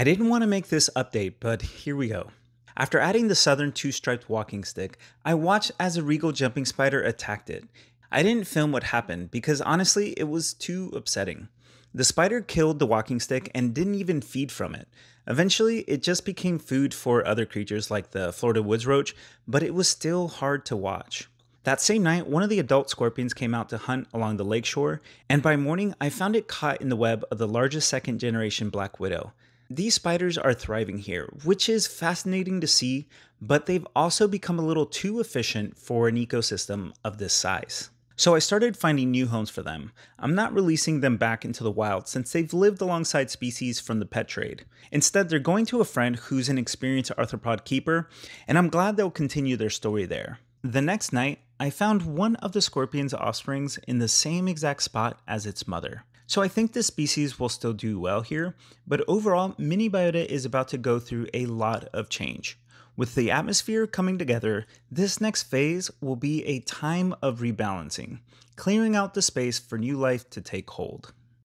I didn't want to make this update, but here we go. After adding the southern two striped walking stick, I watched as a regal jumping spider attacked it. I didn't film what happened because honestly, it was too upsetting. The spider killed the walking stick and didn't even feed from it. Eventually, it just became food for other creatures like the Florida woods roach, but it was still hard to watch. That same night, one of the adult scorpions came out to hunt along the lakeshore, and by morning, I found it caught in the web of the largest second generation black widow. These spiders are thriving here, which is fascinating to see, but they've also become a little too efficient for an ecosystem of this size. So I started finding new homes for them. I'm not releasing them back into the wild since they've lived alongside species from the pet trade. Instead, they're going to a friend who's an experienced arthropod keeper, and I'm glad they'll continue their story there. The next night, I found one of the scorpion's offsprings in the same exact spot as its mother. So I think this species will still do well here, but overall, miniBIOTA is about to go through a lot of change. With the atmosphere coming together, this next phase will be a time of rebalancing, clearing out the space for new life to take hold.